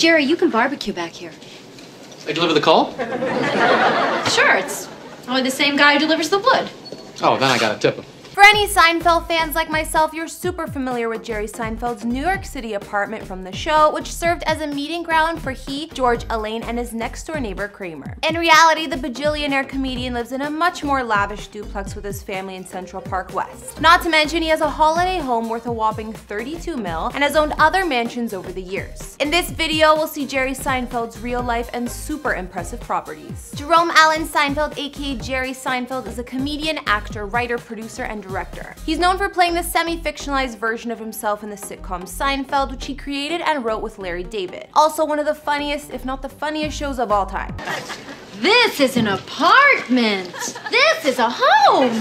Jerry, you can barbecue back here. I deliver the call? Sure, it's only the same guy who delivers the wood. Oh, then I gotta tip him. For any Seinfeld fans like myself, you're super familiar with Jerry Seinfeld's New York City apartment from the show, which served as a meeting ground for he, George, Elaine, and his next door neighbor Kramer. In reality, the bajillionaire comedian lives in a much more lavish duplex with his family in Central Park West. Not to mention, he has a holiday home worth a whopping 32 mil and has owned other mansions over the years. In this video, we'll see Jerry Seinfeld's real life and super impressive properties. Jerome Allen Seinfeld, aka Jerry Seinfeld, is a comedian, actor, writer, producer, and director. He's known for playing the semi-fictionalized version of himself in the sitcom Seinfeld, which he created and wrote with Larry David. Also one of the funniest, if not the funniest shows of all time. This is an apartment. This is a home.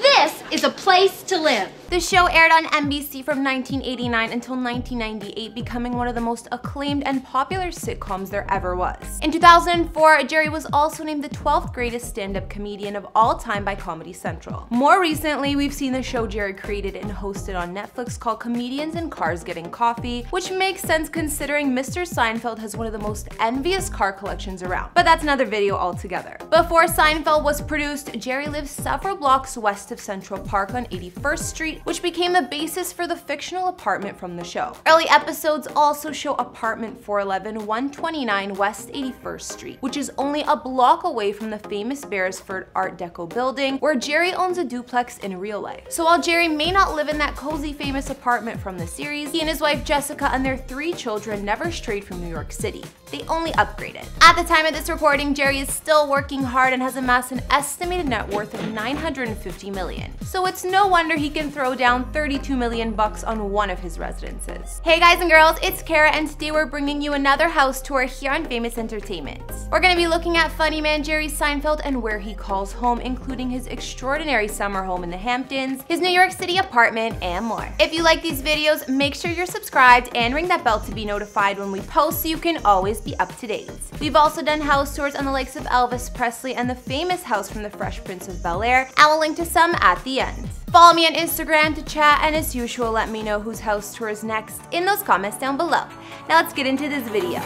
This is a place to live. The show aired on NBC from 1989 until 1998, becoming one of the most acclaimed and popular sitcoms there ever was. In 2004, Jerry was also named the 12th greatest stand-up comedian of all time by Comedy Central. More recently, we've seen the show Jerry created and hosted on Netflix called Comedians in Cars Getting Coffee, which makes sense considering Mr. Seinfeld has one of the most envious car collections around. But that's another video altogether. Before Seinfeld was produced, Jerry lived several blocks west of Central Park on 81st Street which became the basis for the fictional apartment from the show. Early episodes also show apartment 411 129 West 81st Street, which is only a block away from the famous Beresford Art Deco building, where Jerry owns a duplex in real life. So while Jerry may not live in that cozy famous apartment from the series, he and his wife Jessica and their three children never strayed from New York City. They only upgraded. At the time of this recording, Jerry is still working hard and has amassed an estimated net worth of 950 million. So it's no wonder he can throw throw down 32 million bucks on one of his residences. Hey guys and girls, it's Kara and today we're bringing you another house tour here on Famous Entertainment. We're gonna be looking at funny man Jerry Seinfeld and where he calls home, including his extraordinary summer home in the Hamptons, his New York City apartment, and more. If you like these videos, make sure you're subscribed and ring that bell to be notified when we post so you can always be up to date. We've also done house tours on the likes of Elvis Presley and the famous house from the Fresh Prince of Bel-Air, and we'll link to some at the end. Follow me on Instagram to chat, and as usual, let me know whose house tour is next in those comments down below. Now let's get into this video.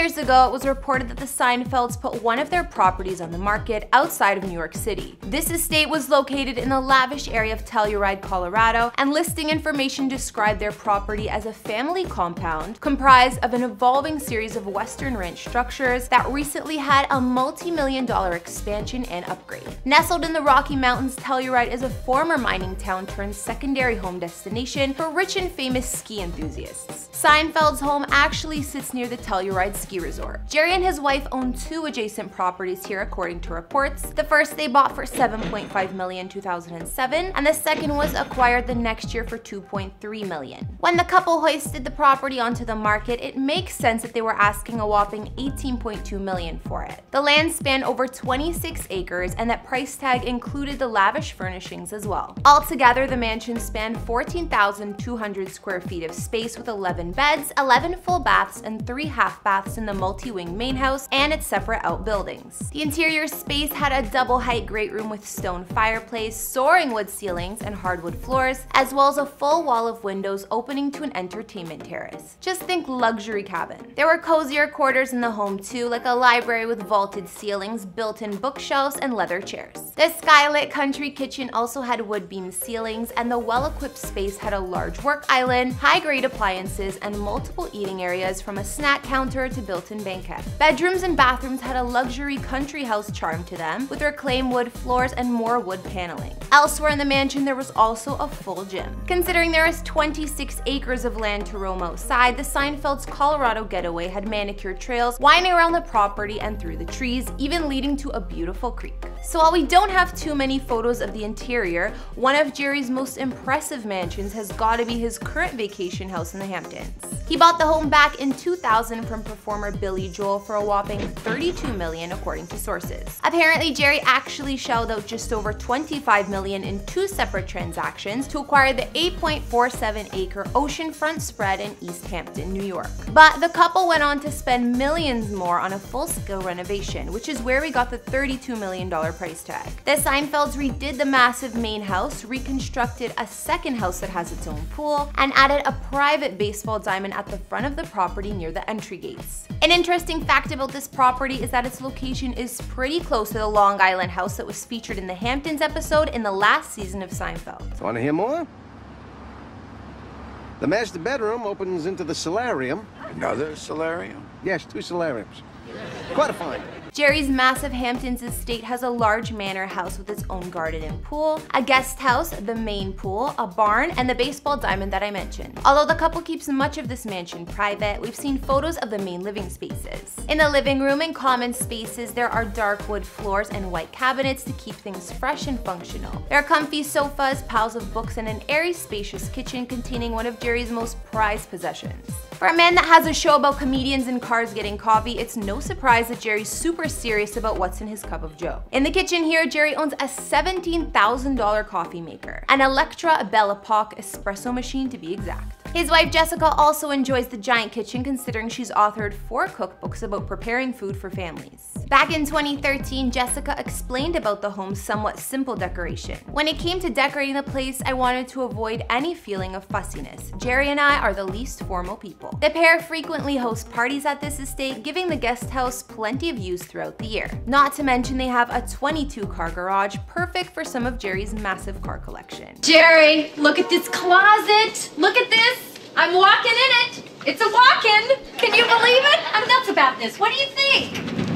Years ago, it was reported that the Seinfelds put one of their properties on the market outside of New York City. This estate was located in the lavish area of Telluride, Colorado, and listing information described their property as a family compound comprised of an evolving series of Western ranch structures that recently had a multi-million dollar expansion and upgrade. Nestled in the Rocky Mountains, Telluride is a former mining town turned secondary home destination for rich and famous ski enthusiasts. Seinfeld's home actually sits near the Telluride ski resort. Jerry and his wife own two adjacent properties here according to reports. The first they bought for 7.5 million in 2007 and the second was acquired the next year for 2.3 million. When the couple hoisted the property onto the market, it makes sense that they were asking a whopping 18.2 million for it. The land spanned over 26 acres and that price tag included the lavish furnishings as well. Altogether, the mansion spanned 14,200 square feet of space with 11 beds, 11 full baths, and 3 half baths in the multi-wing main house and its separate outbuildings. The interior space had a double height great room with stone fireplace, soaring wood ceilings, and hardwood floors, as well as a full wall of windows opening to an entertainment terrace. Just think luxury cabin. There were cozier quarters in the home too, like a library with vaulted ceilings, built-in bookshelves, and leather chairs. The skylit country kitchen also had wood beam ceilings, and the well-equipped space had a large work island, high-grade appliances, and multiple eating areas from a snack counter to built-in banquette. Bedrooms and bathrooms had a luxury country house charm to them, with reclaimed wood floors and more wood paneling. Elsewhere in the mansion, there was also a full gym. Considering there is 26 acres of land to roam outside, the Seinfeld's Colorado getaway had manicured trails winding around the property and through the trees, even leading to a beautiful creek. So while we don't have too many photos of the interior, one of Jerry's most impressive mansions has gotta be his current vacation house in the Hamptons. He bought the home back in 2000 from performer Billy Joel for a whopping 32 million according to sources. Apparently, Jerry actually shelled out just over 25 million in two separate transactions to acquire the 8.47 acre oceanfront spread in East Hampton, New York. But the couple went on to spend millions more on a full-scale renovation, which is where we got the $32 million price tag. The Seinfelds redid the massive main house, reconstructed a second house that has its own pool, and added a private baseball diamond at the front of the property near the entry gates. An interesting fact about this property is that its location is pretty close to the Long Island house that was featured in the Hamptons episode in the last season of Seinfeld. Want to hear more? The master bedroom opens into the solarium. Another solarium? Yes, two solariums. Quite a find. Jerry's massive Hamptons estate has a large manor house with its own garden and pool, a guest house, the main pool, a barn, and the baseball diamond that I mentioned. Although the couple keeps much of this mansion private, we've seen photos of the main living spaces. In the living room and common spaces, there are dark wood floors and white cabinets to keep things fresh and functional. There are comfy sofas, piles of books, and an airy, spacious kitchen containing one of Jerry's most prized possessions. For a man that has a show about comedians and cars getting coffee, it's no surprise that Jerry's super serious about what's in his cup of joe. In the kitchen here, Jerry owns a $17,000 coffee maker, an Elektra Belle Epoque espresso machine to be exact. His wife Jessica also enjoys the giant kitchen considering she's authored four cookbooks about preparing food for families. Back in 2013, Jessica explained about the home's somewhat simple decoration. When it came to decorating the place, I wanted to avoid any feeling of fussiness. Jerry and I are the least formal people. The pair frequently host parties at this estate, giving the guest house plenty of use throughout the year. Not to mention they have a 22 car garage, perfect for some of Jerry's massive car collection. Jerry, look at this closet. Look at this. I'm walking in it. It's a walk-in. Can you believe it? I'm nuts about this. What do you think?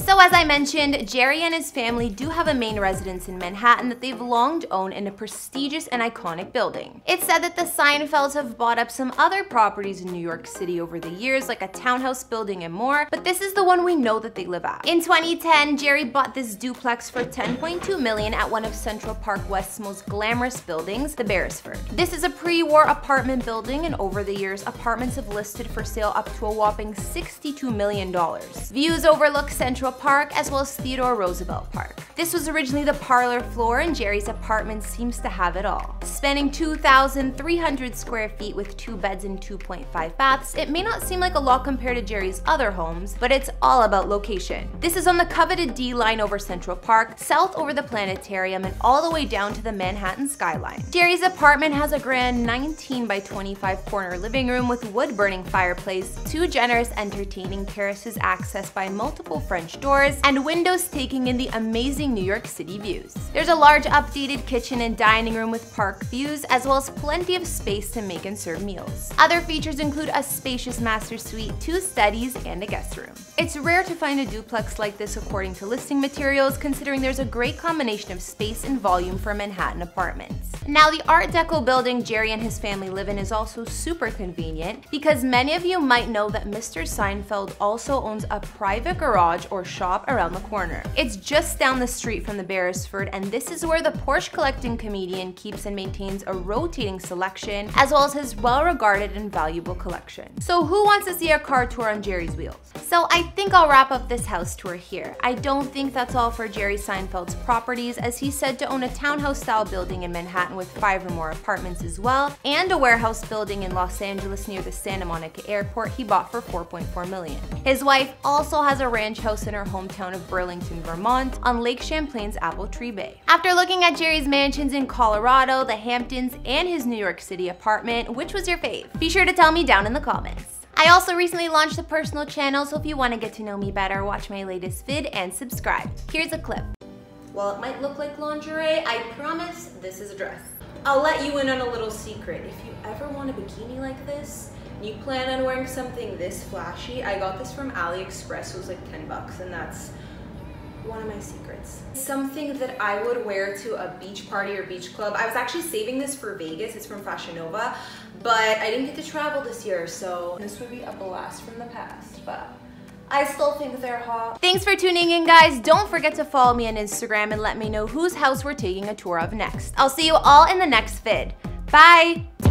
So as I mentioned, Jerry and his family do have a main residence in Manhattan that they've long owned in a prestigious and iconic building. It's said that the Seinfelds have bought up some other properties in New York City over the years, like a townhouse building and more, but this is the one we know that they live at. In 2010, Jerry bought this duplex for 10.2 million at one of Central Park West's most glamorous buildings, the Beresford. This is a pre-war apartment building, and over the years, apartments have listed for sale up to a whopping $62 million. Views overlook Central Park as well as Theodore Roosevelt Park. This was originally the parlor floor and Jerry's apartment seems to have it all. Spanning 2,300 square feet with two beds and 2.5 baths, it may not seem like a lot compared to Jerry's other homes, but it's all about location. This is on the coveted D line over Central Park, south over the planetarium, and all the way down to the Manhattan skyline. Jerry's apartment has a grand 19 by 25 corner living room with wood burning fireplace, two generous entertaining terraces accessed by multiple French doors, and windows taking in the amazing New York City views. There's a large updated kitchen and dining room with park views, as well as plenty of space to make and serve meals. Other features include a spacious master suite, two studies, and a guest room. It's rare to find a duplex like this according to listing materials, considering there's a great combination of space and volume for Manhattan apartments. Now, the Art Deco building Jerry and his family live in is also super convenient because many of you might know that Mr. Seinfeld also owns a private garage or shop around the corner. It's just down the street from the Beresford, and this is where the Porsche collecting comedian keeps and maintains a rotating selection, as well as his well-regarded and valuable collection. So who wants to see a car tour on Jerry's wheels? So I think I'll wrap up this house tour here. I don't think that's all for Jerry Seinfeld's properties, as he's said to own a townhouse-style building in Manhattan with five or more apartments as well, and a warehouse building in Los Angeles near the Santa Monica airport he bought for 4.4 million. His wife also has a ranch house in her hometown of Burlington, Vermont, on Lake Champlain's Apple Tree Bay. After looking at Jerry's mansions in Colorado, the Hamptons, and his New York City apartment, which was your fave? Be sure to tell me down in the comments. I also recently launched a personal channel, so if you want to get to know me better, watch my latest vid and subscribe. Here's a clip. While it might look like lingerie, I promise this is a dress. I'll let you in on a little secret. If you ever want a bikini like this, and you plan on wearing something this flashy, I got this from AliExpress, it was like 10 bucks, and that's one of my secrets. Something that I would wear to a beach party or beach club. I was actually saving this for Vegas, it's from Fashion Nova, but I didn't get to travel this year, so this would be a blast from the past, but I still think they're hot. Thanks for tuning in, guys. Don't forget to follow me on Instagram and let me know whose house we're taking a tour of next. I'll see you all in the next vid. Bye!